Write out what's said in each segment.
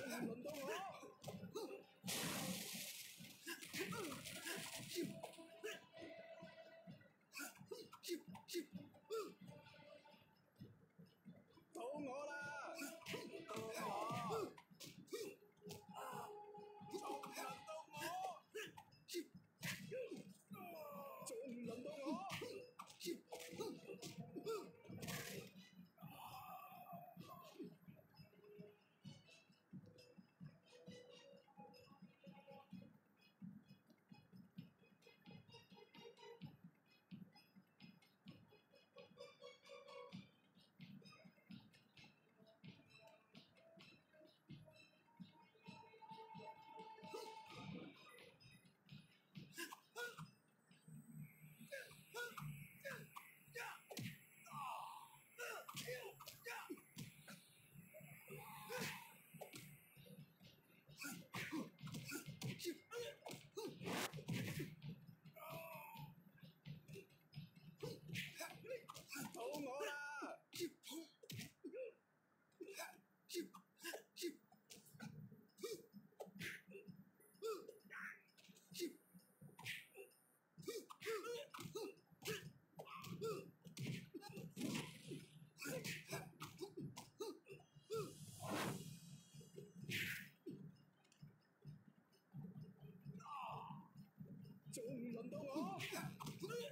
London, どうも。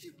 Shoot.